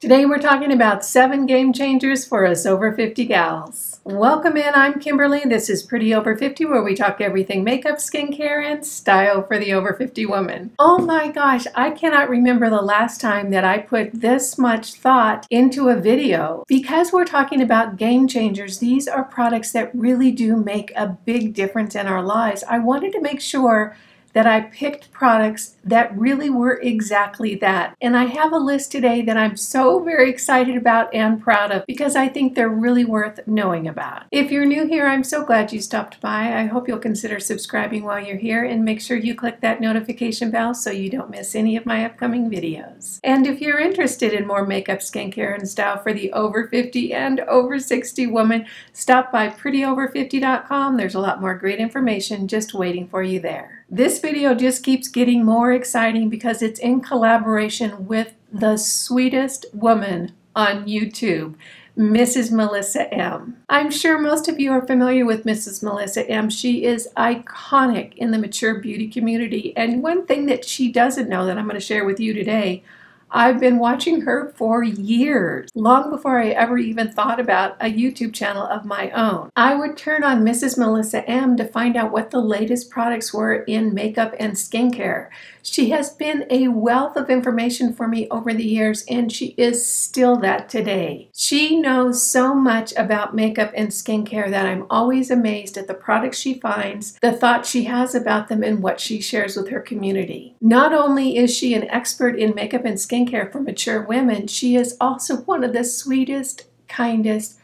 Today we're talking about seven game changers for us over 50 gals. Welcome in, I'm Kimberly. This is Pretty Over 50 where we talk everything makeup, skincare, and style for the over 50 woman. Oh my gosh, I cannot remember the last time that I put this much thought into a video. Because we're talking about game changers, these are products that really do make a big difference in our lives. I wanted to make sure that I picked products that really were exactly that. And I have a list today that I'm so very excited about and proud of because I think they're really worth knowing about. If you're new here, I'm so glad you stopped by. I hope you'll consider subscribing while you're here and make sure you click that notification bell so you don't miss any of my upcoming videos. And if you're interested in more makeup, skincare, and style for the over 50 and over 60 woman, stop by prettyover50.com. There's a lot more great information just waiting for you there. This video just keeps getting more exciting because it's in collaboration with the sweetest woman on YouTube, Mrs. Melissa M. I'm sure most of you are familiar with Mrs. Melissa M. She is iconic in the mature beauty community. And one thing that she doesn't know that I'm going to share with you today I've been watching her for years, long before I ever even thought about a YouTube channel of my own. I would turn on Mrs. Melissa M to find out what the latest products were in makeup and skincare. She has been a wealth of information for me over the years, and she is still that today. She knows so much about makeup and skincare that I'm always amazed at the products she finds, the thoughts she has about them, and what she shares with her community. Not only is she an expert in makeup and skincare for mature women, she is also one of the sweetest, kindest,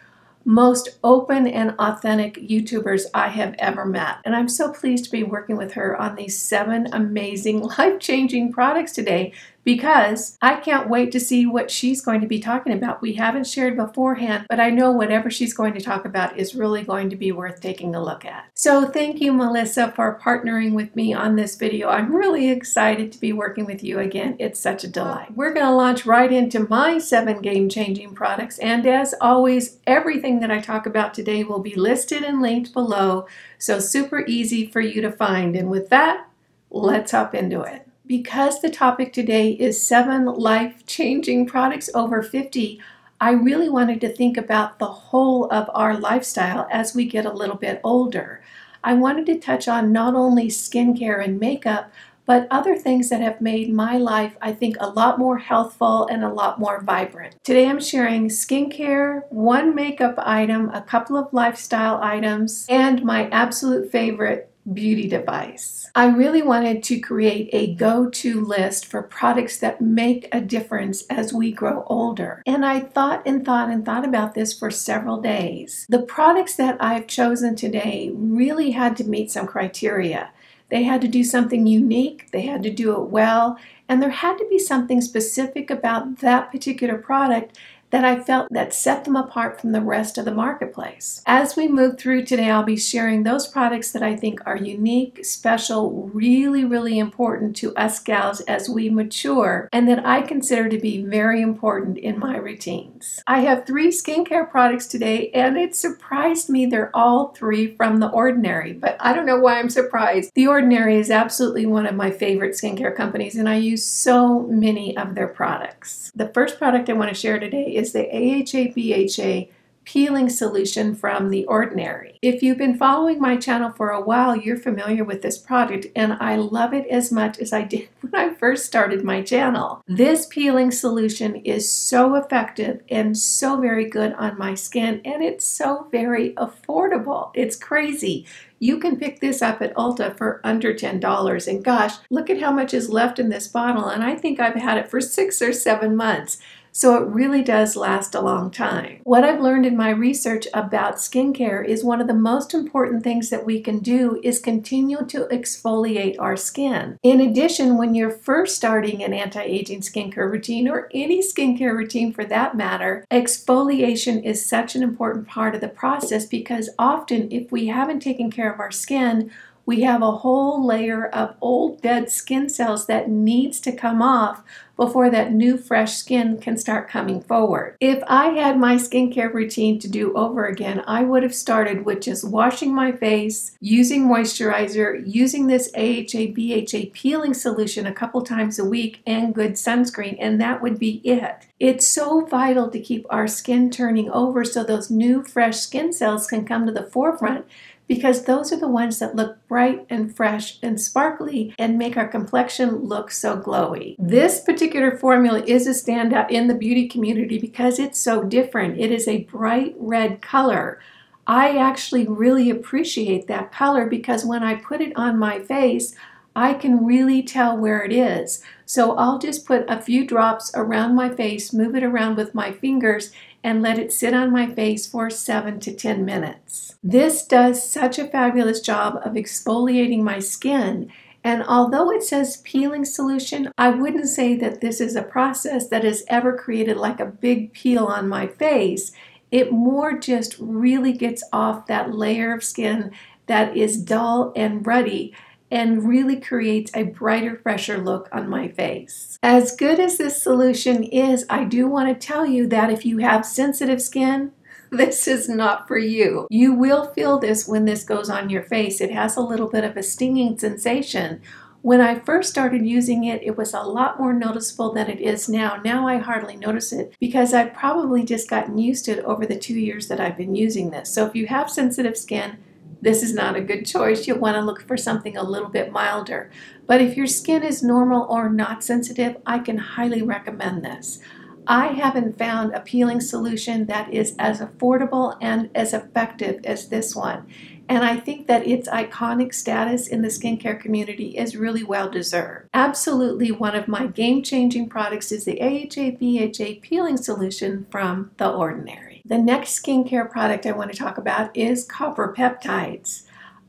most open and authentic YouTubers I have ever met. And I'm so pleased to be working with her on these seven amazing life changing products today because I can't wait to see what she's going to be talking about. We haven't shared beforehand, but I know whatever she's going to talk about is really going to be worth taking a look at. So thank you, Melissa, for partnering with me on this video. I'm really excited to be working with you again. It's such a delight. We're going to launch right into my seven game-changing products, and as always, everything that I talk about today will be listed and linked below, so super easy for you to find. And with that, let's hop into it. Because the topic today is seven life changing products over 50, I really wanted to think about the whole of our lifestyle as we get a little bit older. I wanted to touch on not only skincare and makeup, but other things that have made my life, I think, a lot more healthful and a lot more vibrant. Today I'm sharing skincare, one makeup item, a couple of lifestyle items, and my absolute favorite beauty device. I really wanted to create a go-to list for products that make a difference as we grow older. And I thought and thought and thought about this for several days. The products that I've chosen today really had to meet some criteria. They had to do something unique, they had to do it well, and there had to be something specific about that particular product that I felt that set them apart from the rest of the marketplace. As we move through today, I'll be sharing those products that I think are unique, special, really, really important to us gals as we mature, and that I consider to be very important in my routines. I have three skincare products today, and it surprised me they're all three from The Ordinary, but I don't know why I'm surprised. The Ordinary is absolutely one of my favorite skincare companies, and I use so many of their products. The first product I want to share today is is the AHA BHA peeling solution from The Ordinary. If you've been following my channel for a while, you're familiar with this product and I love it as much as I did when I first started my channel. This peeling solution is so effective and so very good on my skin and it's so very affordable. It's crazy. You can pick this up at Ulta for under $10 and gosh, look at how much is left in this bottle and I think I've had it for six or seven months so it really does last a long time. What I've learned in my research about skincare is one of the most important things that we can do is continue to exfoliate our skin. In addition, when you're first starting an anti-aging skincare routine or any skincare routine for that matter, exfoliation is such an important part of the process because often if we haven't taken care of our skin, we have a whole layer of old dead skin cells that needs to come off before that new fresh skin can start coming forward. If I had my skincare routine to do over again, I would have started with just washing my face, using moisturizer, using this AHA BHA peeling solution a couple times a week, and good sunscreen, and that would be it. It's so vital to keep our skin turning over so those new fresh skin cells can come to the forefront because those are the ones that look bright and fresh and sparkly and make our complexion look so glowy. This particular formula is a standout in the beauty community because it's so different. It is a bright red color. I actually really appreciate that color because when I put it on my face, I can really tell where it is. So I'll just put a few drops around my face, move it around with my fingers, and let it sit on my face for 7 to 10 minutes. This does such a fabulous job of exfoliating my skin and although it says peeling solution, I wouldn't say that this is a process that has ever created like a big peel on my face. It more just really gets off that layer of skin that is dull and ruddy and really creates a brighter, fresher look on my face. As good as this solution is, I do want to tell you that if you have sensitive skin, this is not for you. You will feel this when this goes on your face. It has a little bit of a stinging sensation. When I first started using it, it was a lot more noticeable than it is now. Now I hardly notice it because I've probably just gotten used to it over the two years that I've been using this. So if you have sensitive skin, this is not a good choice. You'll want to look for something a little bit milder. But if your skin is normal or not sensitive, I can highly recommend this. I haven't found a peeling solution that is as affordable and as effective as this one. And I think that its iconic status in the skincare community is really well deserved. Absolutely, one of my game changing products is the AHA BHA peeling solution from The Ordinary. The next skincare product I want to talk about is copper peptides.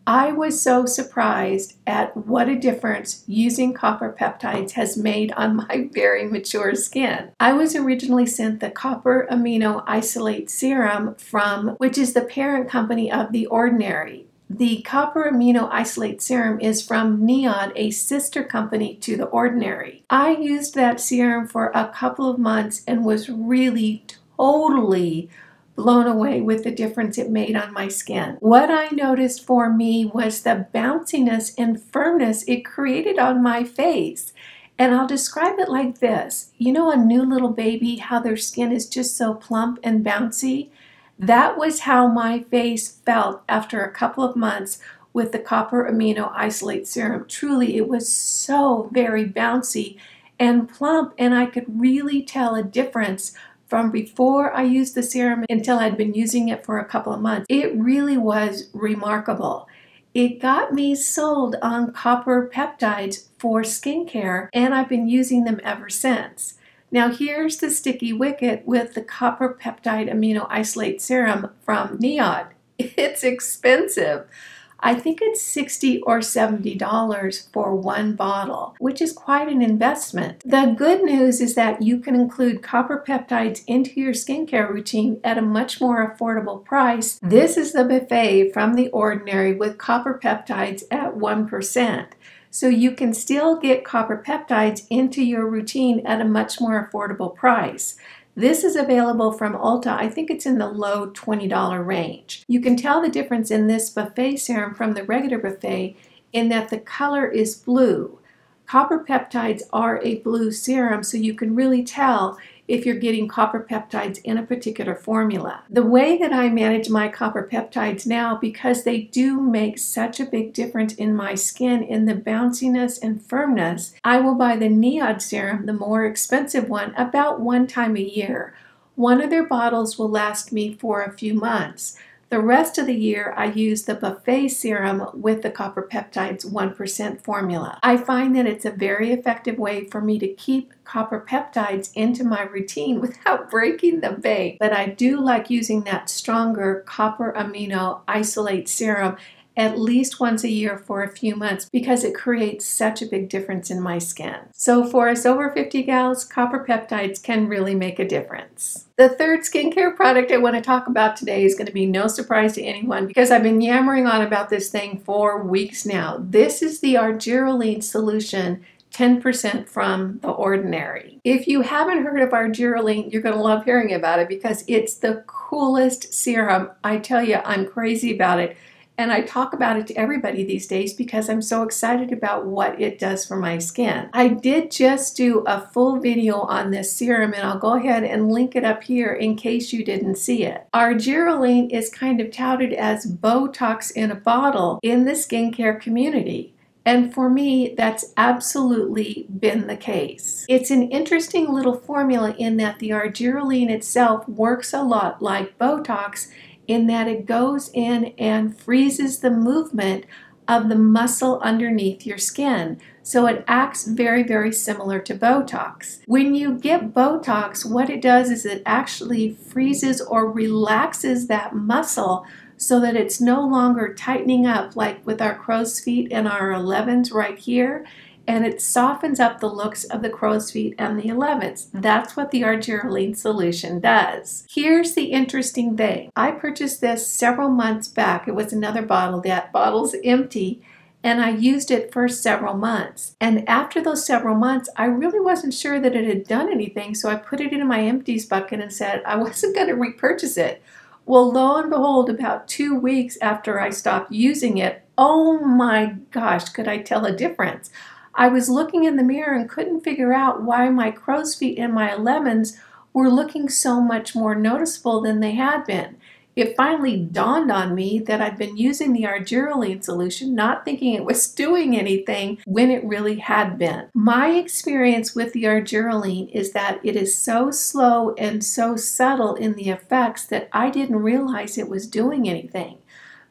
I was so surprised at what a difference using copper peptides has made on my very mature skin. I was originally sent the copper amino isolate serum from, which is the parent company of The Ordinary. The copper amino isolate serum is from NIOD, a sister company to The Ordinary. I used that serum for a couple of months and was really totally blown away with the difference it made on my skin. What I noticed for me was the bounciness and firmness it created on my face. And I'll describe it like this. You know, a new little baby, how their skin is just so plump and bouncy? That was how my face felt after a couple of months with the copper amino isolate serum. Truly, it was so very bouncy and plump, and I could really tell a difference from before I used the serum until I'd been using it for a couple of months. It really was remarkable. It got me sold on copper peptides for skincare, and I've been using them ever since. Now, here's the sticky wicket with the copper peptide amino isolate serum from NIOD. It's expensive. I think it's 60 or $70 for one bottle, which is quite an investment. The good news is that you can include copper peptides into your skincare routine at a much more affordable price. This is the buffet from The Ordinary with copper peptides at 1%. So you can still get copper peptides into your routine at a much more affordable price. This is available from Ulta. I think it's in the low $20 range. You can tell the difference in this buffet serum from the regular buffet in that the color is blue. Copper peptides are a blue serum, so you can really tell if you're getting copper peptides in a particular formula. The way that I manage my copper peptides now, because they do make such a big difference in my skin in the bounciness and firmness, I will buy the NIOD serum, the more expensive one, about one time a year. One of their bottles will last me for a few months. The rest of the year, I use the Buffet Serum with the Copper Peptides 1% formula. I find that it's a very effective way for me to keep copper peptides into my routine without breaking the bank. But I do like using that stronger copper amino isolate serum at least once a year for a few months because it creates such a big difference in my skin. So for us over 50 gals, copper peptides can really make a difference. The third skincare product I want to talk about today is going to be no surprise to anyone because I've been yammering on about this thing for weeks now. This is the Argireline solution 10% from the ordinary. If you haven't heard of Argireline, you're going to love hearing about it because it's the coolest serum. I tell you, I'm crazy about it. And I talk about it to everybody these days because I'm so excited about what it does for my skin. I did just do a full video on this serum and I'll go ahead and link it up here in case you didn't see it. Argireline is kind of touted as Botox in a bottle in the skincare community. And for me, that's absolutely been the case. It's an interesting little formula in that the argireline itself works a lot like Botox in that it goes in and freezes the movement of the muscle underneath your skin. So it acts very, very similar to Botox. When you get Botox, what it does is it actually freezes or relaxes that muscle so that it's no longer tightening up like with our crow's feet and our 11s right here and it softens up the looks of the crow's feet and the 11s. That's what the Argireline solution does. Here's the interesting thing. I purchased this several months back. It was another bottle. That bottle's empty and I used it for several months. And after those several months, I really wasn't sure that it had done anything, so I put it in my empties bucket and said I wasn't going to repurchase it. Well, lo and behold, about two weeks after I stopped using it, oh my gosh, could I tell a difference? I was looking in the mirror and couldn't figure out why my crow's feet and my 11s were looking so much more noticeable than they had been it finally dawned on me that I'd been using the argireline solution, not thinking it was doing anything when it really had been. My experience with the argireline is that it is so slow and so subtle in the effects that I didn't realize it was doing anything.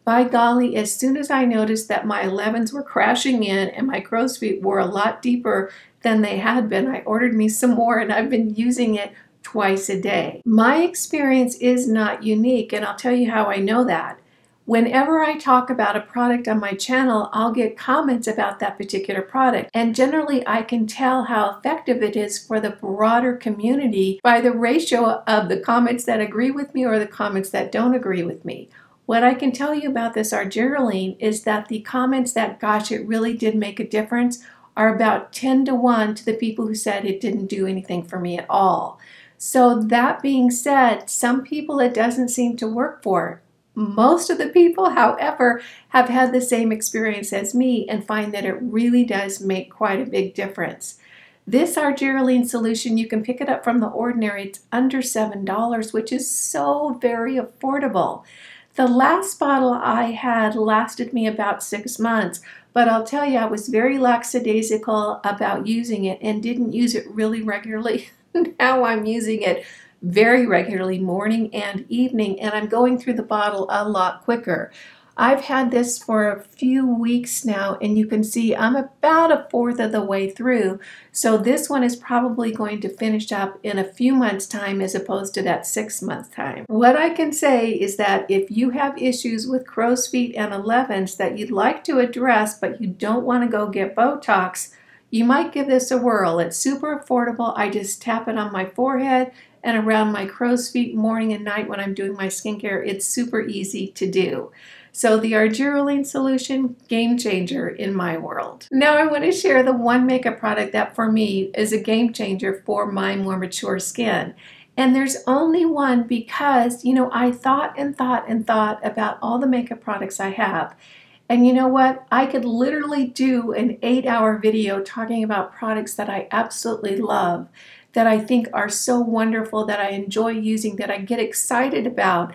By golly, as soon as I noticed that my 11s were crashing in and my crow's feet were a lot deeper than they had been, I ordered me some more and I've been using it twice a day. My experience is not unique, and I'll tell you how I know that. Whenever I talk about a product on my channel, I'll get comments about that particular product. And generally, I can tell how effective it is for the broader community by the ratio of the comments that agree with me or the comments that don't agree with me. What I can tell you about this Argireline is that the comments that, gosh, it really did make a difference are about 10 to 1 to the people who said it didn't do anything for me at all. So, that being said, some people it doesn't seem to work for. Most of the people, however, have had the same experience as me and find that it really does make quite a big difference. This Argireline solution, you can pick it up from the ordinary. It's under $7, which is so very affordable. The last bottle I had lasted me about six months, but I'll tell you, I was very lackadaisical about using it and didn't use it really regularly. now I'm using it very regularly, morning and evening, and I'm going through the bottle a lot quicker. I've had this for a few weeks now, and you can see I'm about a fourth of the way through. So this one is probably going to finish up in a few months' time as opposed to that six month time. What I can say is that if you have issues with crow's feet and 11s that you'd like to address, but you don't want to go get Botox, you might give this a whirl. It's super affordable. I just tap it on my forehead and around my crow's feet morning and night when I'm doing my skincare. It's super easy to do. So the Argireline solution, game changer in my world. Now I want to share the one makeup product that for me is a game changer for my more mature skin. And there's only one because, you know, I thought and thought and thought about all the makeup products I have. And you know what? I could literally do an eight hour video talking about products that I absolutely love, that I think are so wonderful, that I enjoy using, that I get excited about.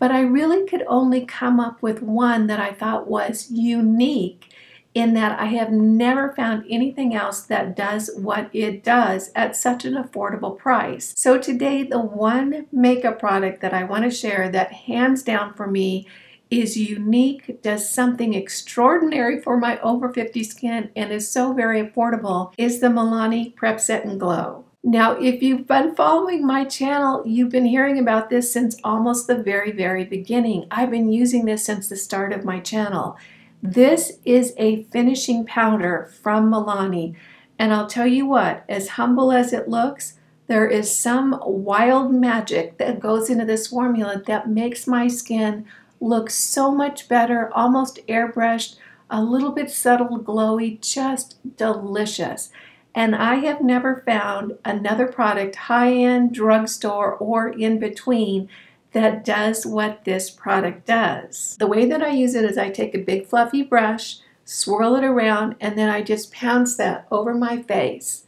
But I really could only come up with one that I thought was unique in that I have never found anything else that does what it does at such an affordable price. So today, the one makeup product that I want to share that hands down for me is unique, does something extraordinary for my over 50 skin, and is so very affordable is the Milani Prep Set and Glow. Now, if you've been following my channel, you've been hearing about this since almost the very, very beginning. I've been using this since the start of my channel. This is a finishing powder from Milani. And I'll tell you what, as humble as it looks, there is some wild magic that goes into this formula that makes my skin look so much better, almost airbrushed, a little bit subtle glowy, just delicious. And I have never found another product, high end, drugstore, or in between, that does what this product does. The way that I use it is I take a big fluffy brush, swirl it around, and then I just pounce that over my face.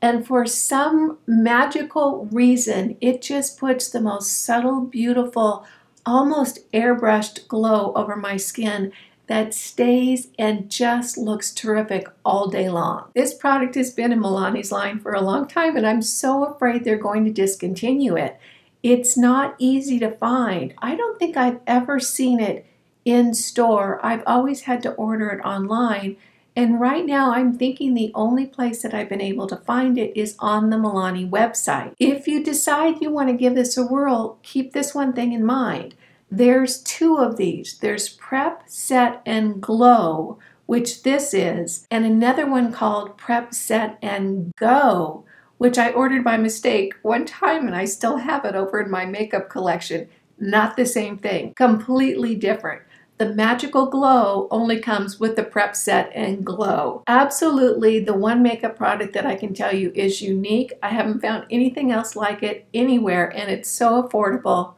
And for some magical reason, it just puts the most subtle, beautiful, almost airbrushed glow over my skin that stays and just looks terrific all day long. This product has been in Milani's line for a long time and I'm so afraid they're going to discontinue it. It's not easy to find. I don't think I've ever seen it in store. I've always had to order it online. And right now, I'm thinking the only place that I've been able to find it is on the Milani website. If you decide you want to give this a whirl, keep this one thing in mind. There's two of these. There's Prep, Set, and Glow, which this is, and another one called Prep, Set, and Go, which I ordered by mistake one time and I still have it over in my makeup collection. Not the same thing, completely different. The magical glow only comes with the prep set and glow. Absolutely, the one makeup product that I can tell you is unique. I haven't found anything else like it anywhere, and it's so affordable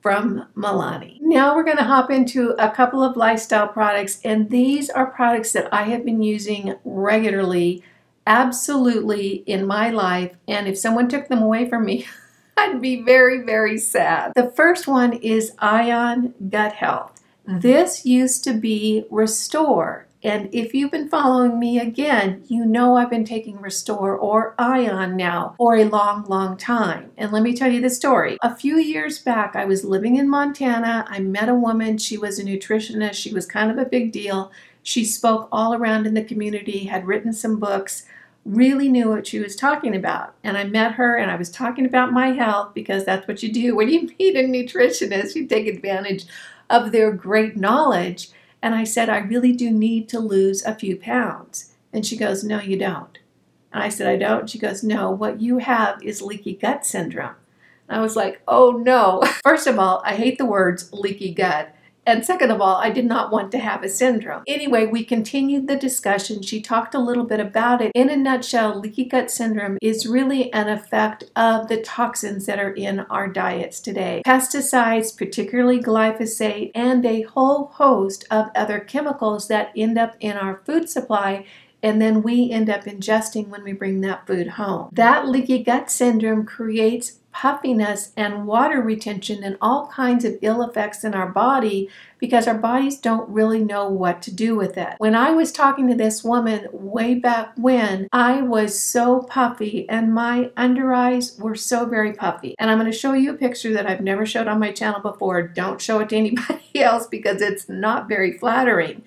from Milani. Now we're going to hop into a couple of lifestyle products, and these are products that I have been using regularly, absolutely in my life. And if someone took them away from me, I'd be very, very sad. The first one is Ion Gut Health. Mm-hmm. This used to be Restore. And if you've been following me again, you know I've been taking Restore or Ion now for a long, long time. And let me tell you the story. A few years back, I was living in Montana. I met a woman. She was a nutritionist. She was kind of a big deal. She spoke all around in the community, had written some books, really knew what she was talking about. And I met her and I was talking about my health because that's what you do when you meet a nutritionist. You take advantage of their great knowledge. And I said, I really do need to lose a few pounds. And she goes, No, you don't. And I said, I don't. She goes, No, what you have is leaky gut syndrome. I was like, Oh no. First of all, I hate the words leaky gut. And second of all, I did not want to have a syndrome. Anyway, we continued the discussion. She talked a little bit about it. In a nutshell, leaky gut syndrome is really an effect of the toxins that are in our diets today. Pesticides, particularly glyphosate, and a whole host of other chemicals that end up in our food supply and then we end up ingesting when we bring that food home. That leaky gut syndrome creates puffiness and water retention and all kinds of ill effects in our body because our bodies don't really know what to do with it. When I was talking to this woman way back when, I was so puffy and my under eyes were so very puffy. And I'm going to show you a picture that I've never showed on my channel before. Don't show it to anybody else because it's not very flattering.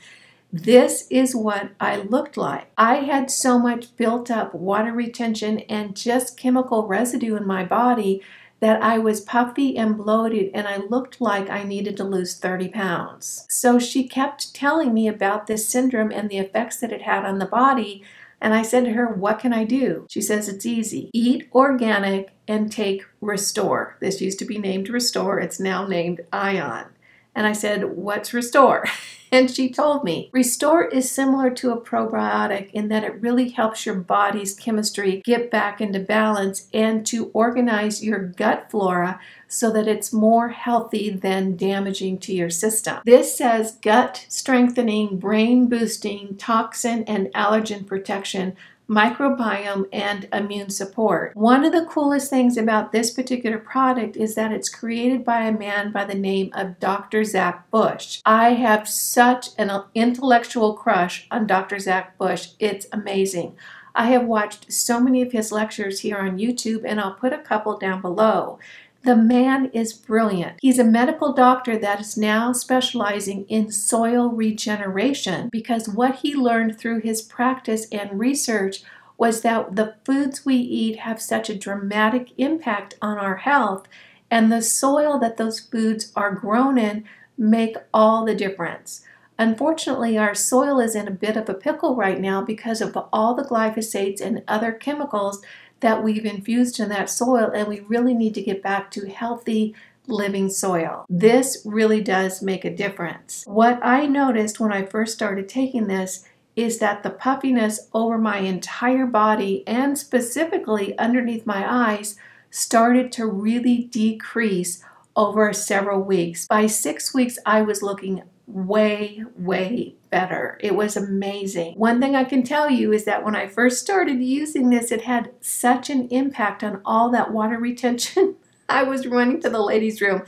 This is what I looked like. I had so much built up water retention and just chemical residue in my body that I was puffy and bloated and I looked like I needed to lose 30 pounds. So she kept telling me about this syndrome and the effects that it had on the body. And I said to her, What can I do? She says, It's easy. Eat organic and take Restore. This used to be named Restore, it's now named Ion. And I said, What's Restore? And she told me Restore is similar to a probiotic in that it really helps your body's chemistry get back into balance and to organize your gut flora so that it's more healthy than damaging to your system. This says gut strengthening, brain boosting, toxin and allergen protection microbiome, and immune support. One of the coolest things about this particular product is that it's created by a man by the name of Dr. Zach Bush. I have such an intellectual crush on Dr. Zach Bush. It's amazing. I have watched so many of his lectures here on YouTube, and I'll put a couple down below. The man is brilliant. He's a medical doctor that is now specializing in soil regeneration because what he learned through his practice and research was that the foods we eat have such a dramatic impact on our health, and the soil that those foods are grown in make all the difference. Unfortunately, our soil is in a bit of a pickle right now because of all the glyphosates and other chemicals that we've infused in that soil, and we really need to get back to healthy living soil. This really does make a difference. What I noticed when I first started taking this is that the puffiness over my entire body and specifically underneath my eyes started to really decrease over several weeks. By six weeks, I was looking way, way better. It was amazing. One thing I can tell you is that when I first started using this, it had such an impact on all that water retention. I was running to the ladies' room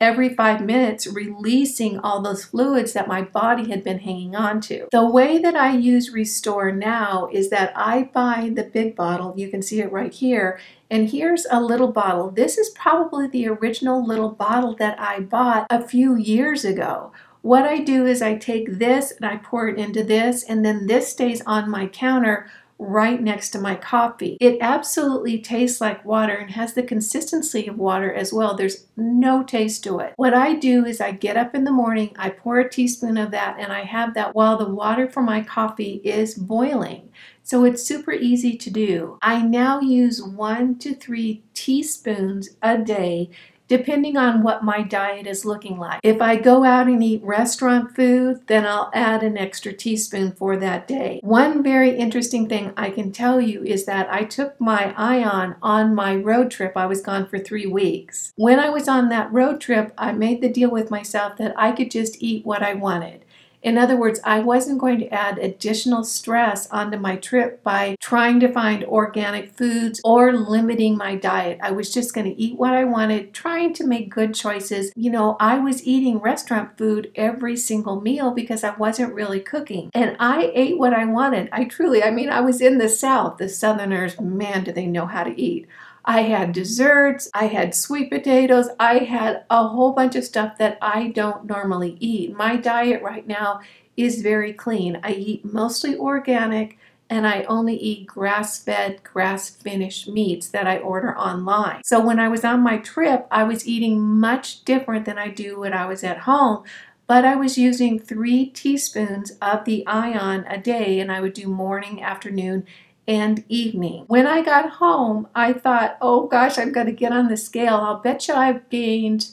every five minutes releasing all those fluids that my body had been hanging on to. The way that I use Restore now is that I buy the big bottle, you can see it right here, and here's a little bottle. This is probably the original little bottle that I bought a few years ago. What I do is I take this and I pour it into this, and then this stays on my counter right next to my coffee. It absolutely tastes like water and has the consistency of water as well. There's no taste to it. What I do is I get up in the morning, I pour a teaspoon of that, and I have that while the water for my coffee is boiling. So it's super easy to do. I now use one to three teaspoons a day depending on what my diet is looking like. If I go out and eat restaurant food, then I'll add an extra teaspoon for that day. One very interesting thing I can tell you is that I took my ion on my road trip. I was gone for three weeks. When I was on that road trip, I made the deal with myself that I could just eat what I wanted. In other words, I wasn't going to add additional stress onto my trip by trying to find organic foods or limiting my diet. I was just going to eat what I wanted, trying to make good choices. You know, I was eating restaurant food every single meal because I wasn't really cooking. And I ate what I wanted. I truly, I mean, I was in the South. The Southerners, man, do they know how to eat. I had desserts, I had sweet potatoes, I had a whole bunch of stuff that I don't normally eat. My diet right now is very clean. I eat mostly organic and I only eat grass fed, grass finished meats that I order online. So when I was on my trip, I was eating much different than I do when I was at home. But I was using three teaspoons of the ion a day, and I would do morning, afternoon, and evening. When I got home, I thought, oh gosh, I'm going to get on the scale. I'll bet you I've gained,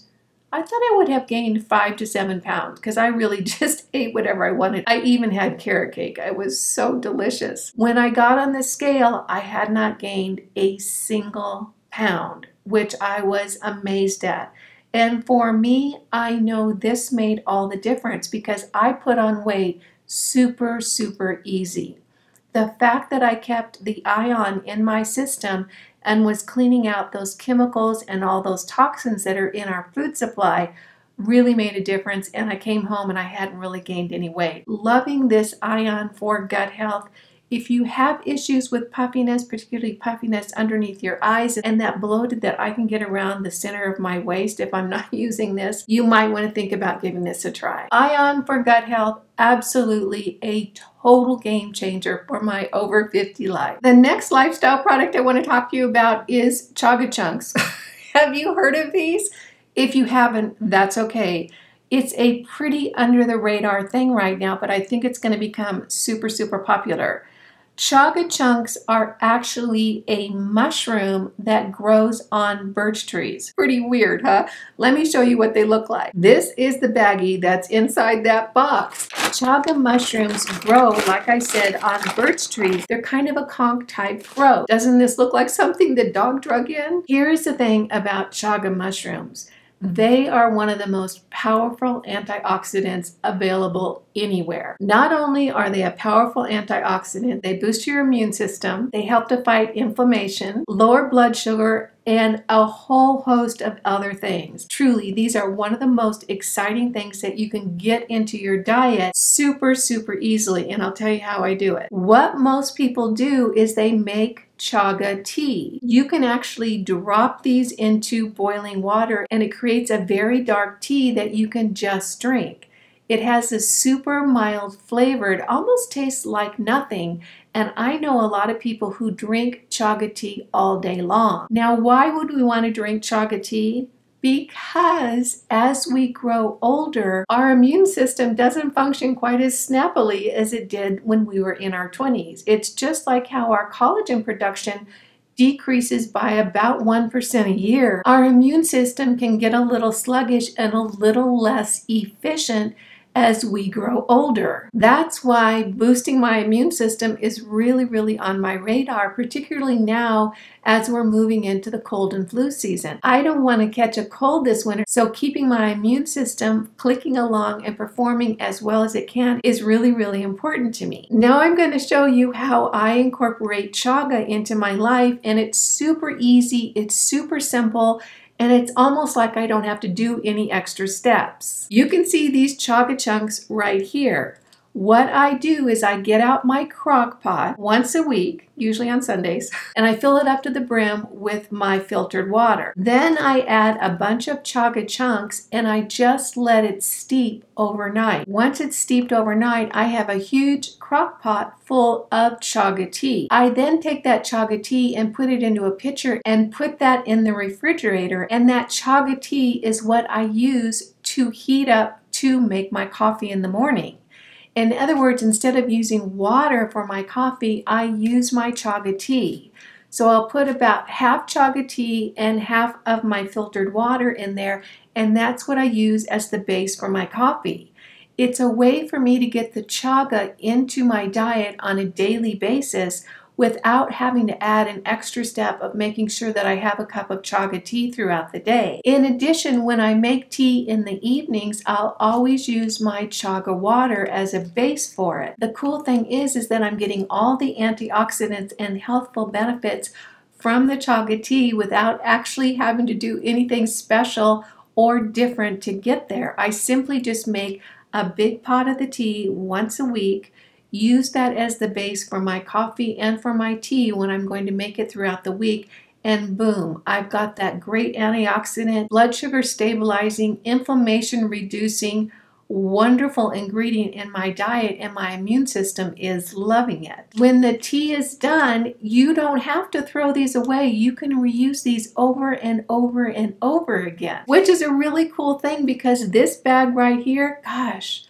I thought I would have gained five to seven pounds because I really just ate whatever I wanted. I even had carrot cake. It was so delicious. When I got on the scale, I had not gained a single pound, which I was amazed at. And for me, I know this made all the difference because I put on weight super, super easy the fact that I kept the ion in my system and was cleaning out those chemicals and all those toxins that are in our food supply really made a difference and I came home and I hadn't really gained any weight. Loving this ion for gut health if you have issues with puffiness, particularly puffiness underneath your eyes and that bloated that I can get around the center of my waist if I'm not using this, you might want to think about giving this a try. Ion for gut health, absolutely a total game changer for my over 50 life. The next lifestyle product I want to talk to you about is Chaga Chunks. have you heard of these? If you haven't, that's okay. It's a pretty under the radar thing right now, but I think it's going to become super, super popular. Chaga chunks are actually a mushroom that grows on birch trees. Pretty weird, huh? Let me show you what they look like. This is the baggie that's inside that box. Chaga mushrooms grow, like I said, on birch trees. They're kind of a conch type growth. Doesn't this look like something the dog drug in? Here's the thing about chaga mushrooms. They are one of the most powerful antioxidants available anywhere. Not only are they a powerful antioxidant, they boost your immune system, they help to fight inflammation, lower blood sugar, and a whole host of other things. Truly, these are one of the most exciting things that you can get into your diet super, super easily. And I'll tell you how I do it. What most people do is they make chaga tea. You can actually drop these into boiling water and it creates a very dark tea that you can just drink. It has a super mild flavor. It almost tastes like nothing And I know a lot of people who drink chaga tea all day long. Now, why would we want to drink chaga tea? Because as we grow older, our immune system doesn't function quite as snappily as it did when we were in our 20s. It's just like how our collagen production decreases by about 1% a year. Our immune system can get a little sluggish and a little less efficient as we grow older. That's why boosting my immune system is really, really on my radar, particularly now as we're moving into the cold and flu season. I don't want to catch a cold this winter, so keeping my immune system clicking along and performing as well as it can is really, really important to me. Now I'm going to show you how I incorporate chaga into my life, and it's super easy, it's super simple and it's almost like I don't have to do any extra steps. You can see these chaga chunks right here. What I do is I get out my crock pot once a week, usually on Sundays, and I fill it up to the brim with my filtered water. Then I add a bunch of chaga chunks and I just let it steep overnight. Once it's steeped overnight, I have a huge crock pot full of chaga tea. I then take that chaga tea and put it into a pitcher and put that in the refrigerator, and that chaga tea is what I use to heat up to make my coffee in the morning. In other words, instead of using water for my coffee, I use my chaga tea. So I'll put about half chaga tea and half of my filtered water in there, and that's what I use as the base for my coffee. It's a way for me to get the chaga into my diet on a daily basis without having to add an extra step of making sure that I have a cup of chaga tea throughout the day. In addition, when I make tea in the evenings, I'll always use my chaga water as a base for it. The cool thing is, is that I'm getting all the antioxidants and healthful benefits from the chaga tea without actually having to do anything special or different to get there. I simply just make a big pot of the tea once a week use that as the base for my coffee and for my tea when I'm going to make it throughout the week. And boom, I've got that great antioxidant, blood sugar stabilizing, inflammation reducing, wonderful ingredient in my diet, and my immune system is loving it. When the tea is done, you don't have to throw these away. You can reuse these over and over and over again, which is a really cool thing because this bag right here, gosh,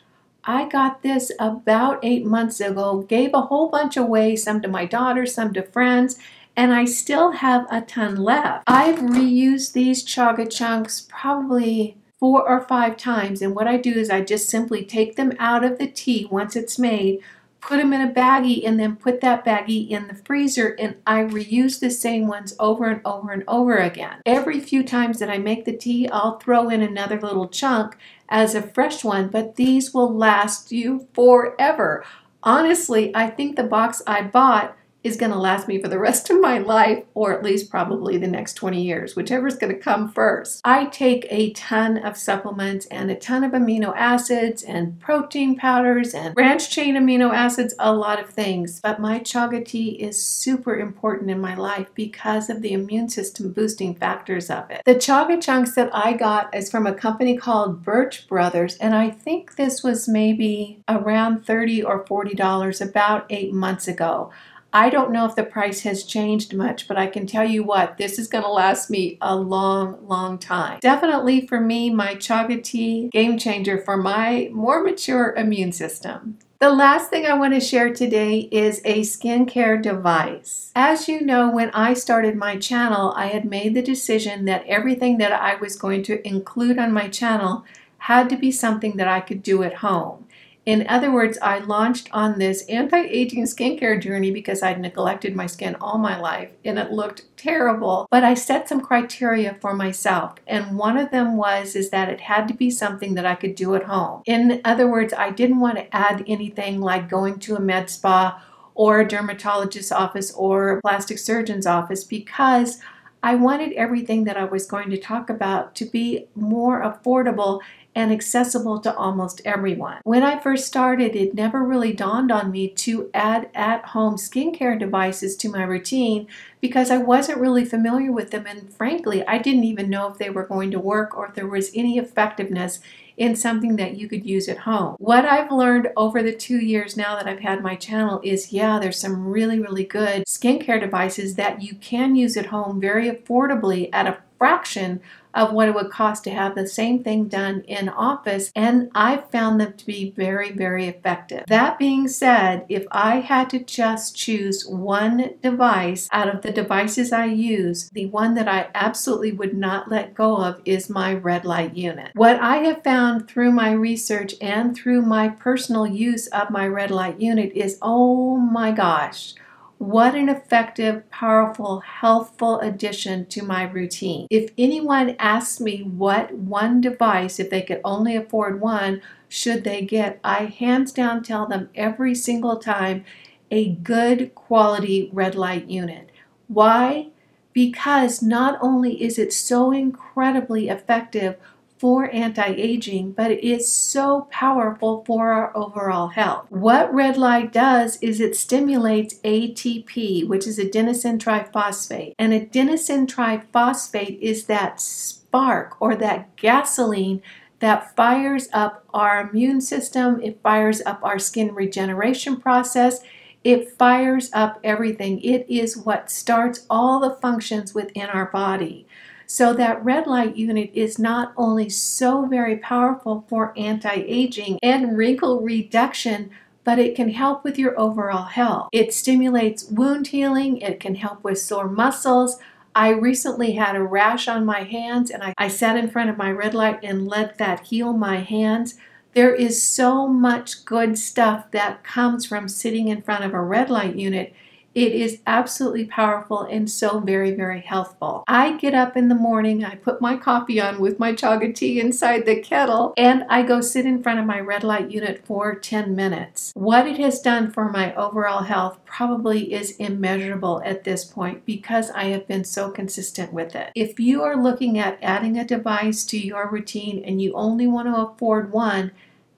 I got this about eight months ago, gave a whole bunch away, some to my daughter, some to friends, and I still have a ton left. I've reused these chaga chunks probably four or five times, and what I do is I just simply take them out of the tea once it's made, put them in a baggie, and then put that baggie in the freezer, and I reuse the same ones over and over and over again. Every few times that I make the tea, I'll throw in another little chunk as a fresh one, but these will last you forever. Honestly, I think the box I bought is going to last me for the rest of my life, or at least probably the next 20 years, whichever is going to come first. I take a ton of supplements and a ton of amino acids and protein powders and branch chain amino acids, a lot of things. But my chaga tea is super important in my life because of the immune system boosting factors of it. The chaga chunks that I got is from a company called Birch Brothers, and I think this was maybe around 30 or $40 about eight months ago. I don't know if the price has changed much, but I can tell you what, this is going to last me a long, long time. Definitely for me, my chaga tea game changer for my more mature immune system. The last thing I want to share today is a skincare device. As you know, when I started my channel, I had made the decision that everything that I was going to include on my channel had to be something that I could do at home. In other words, I launched on this anti-aging skincare journey because I'd neglected my skin all my life and it looked terrible. But I set some criteria for myself and one of them was is that it had to be something that I could do at home. In other words, I didn't want to add anything like going to a med spa or a dermatologist's office or a plastic surgeon's office because I wanted everything that I was going to talk about to be more affordable and accessible to almost everyone. When I first started, it never really dawned on me to add at home skincare devices to my routine because I wasn't really familiar with them, and frankly, I didn't even know if they were going to work or if there was any effectiveness in something that you could use at home. What I've learned over the two years now that I've had my channel is yeah, there's some really, really good skincare devices that you can use at home very affordably at a fraction of what it would cost to have the same thing done in office and I've found them to be very very effective. That being said, if I had to just choose one device out of the devices I use, the one that I absolutely would not let go of is my red light unit. What I have found through my research and through my personal use of my red light unit is oh my gosh what an effective, powerful, healthful addition to my routine. If anyone asks me what one device, if they could only afford one, should they get, I hands down tell them every single time a good quality red light unit. Why? Because not only is it so incredibly effective for anti-aging, but it is so powerful for our overall health. What red light does is it stimulates ATP, which is adenosine triphosphate. And adenosine triphosphate is that spark or that gasoline that fires up our immune system, it fires up our skin regeneration process, it fires up everything. It is what starts all the functions within our body. So that red light unit is not only so very powerful for anti-aging and wrinkle reduction, but it can help with your overall health. It stimulates wound healing, it can help with sore muscles. I recently had a rash on my hands and I, I sat in front of my red light and let that heal my hands. There is so much good stuff that comes from sitting in front of a red light unit it is absolutely powerful and so very, very healthful. I get up in the morning, I put my coffee on with my chaga tea inside the kettle, and I go sit in front of my red light unit for 10 minutes. What it has done for my overall health probably is immeasurable at this point because I have been so consistent with it. If you are looking at adding a device to your routine and you only want to afford one,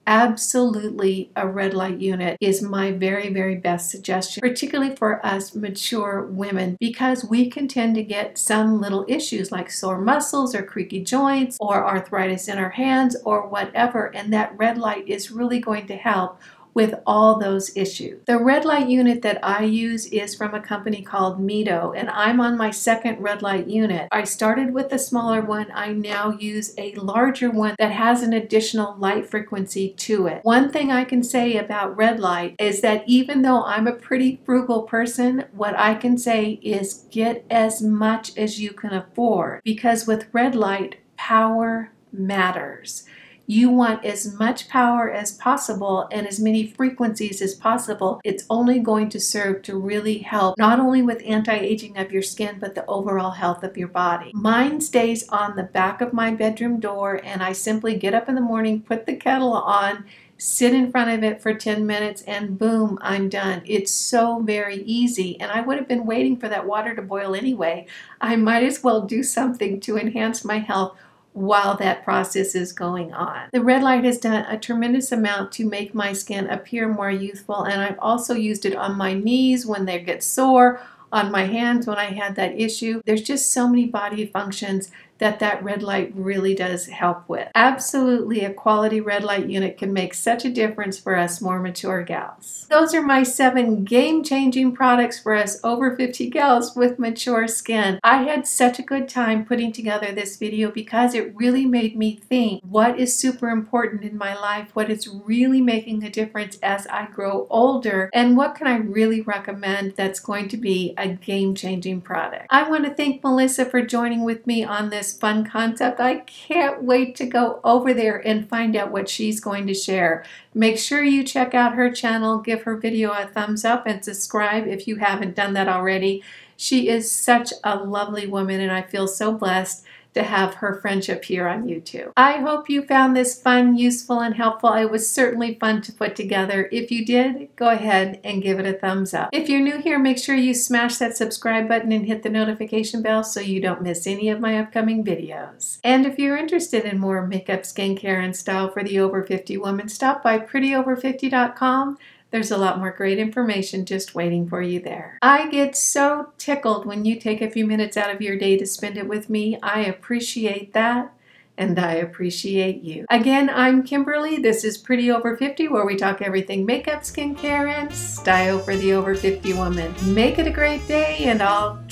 absolutely a red light unit is my very, very best suggestion, particularly for us mature women, because we can tend to get some little issues like sore muscles or creaky joints or arthritis in our hands or whatever, and that red light is really going to help with all those issues. The red light unit that I use is from a company called Mito, and I'm on my second red light unit. I started with a smaller one. I now use a larger one that has an additional light frequency to it. One thing I can say about red light is that even though I'm a pretty frugal person, what I can say is get as much as you can afford because with red light, power matters. You want as much power as possible and as many frequencies as possible. It's only going to serve to really help not only with anti-aging of your skin, but the overall health of your body. Mine stays on the back of my bedroom door and I simply get up in the morning, put the kettle on, sit in front of it for 10 minutes and boom, I'm done. It's so very easy. And I would have been waiting for that water to boil anyway. I might as well do something to enhance my health while that process is going on. The red light has done a tremendous amount to make my skin appear more youthful and I've also used it on my knees when they get sore, on my hands when I had that issue. There's just so many body functions that that red light really does help with. Absolutely, a quality red light unit can make such a difference for us more mature gals. Those are my seven game-changing products for us over 50 gals with mature skin. I had such a good time putting together this video because it really made me think what is super important in my life, what is really making a difference as I grow older, and what can I really recommend that's going to be a game-changing product. I want to thank Melissa for joining with me on this this fun concept. I can't wait to go over there and find out what she's going to share. Make sure you check out her channel, give her video a thumbs up, and subscribe if you haven't done that already. She is such a lovely woman, and I feel so blessed to have her friendship here on YouTube. I hope you found this fun, useful, and helpful. It was certainly fun to put together. If you did, go ahead and give it a thumbs up. If you're new here, make sure you smash that subscribe button and hit the notification bell so you don't miss any of my upcoming videos. And if you're interested in more makeup, skincare, and style for the over 50 woman, stop by prettyover50.com there's a lot more great information just waiting for you there. I get so tickled when you take a few minutes out of your day to spend it with me. I appreciate that. and I appreciate you. Again, I'm Kimberly. This is Pretty Over 50, where we talk everything makeup, skincare, and style for the over 50 woman. Make it a great day, and I'll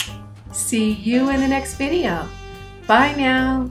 see you in the next video. Bye now.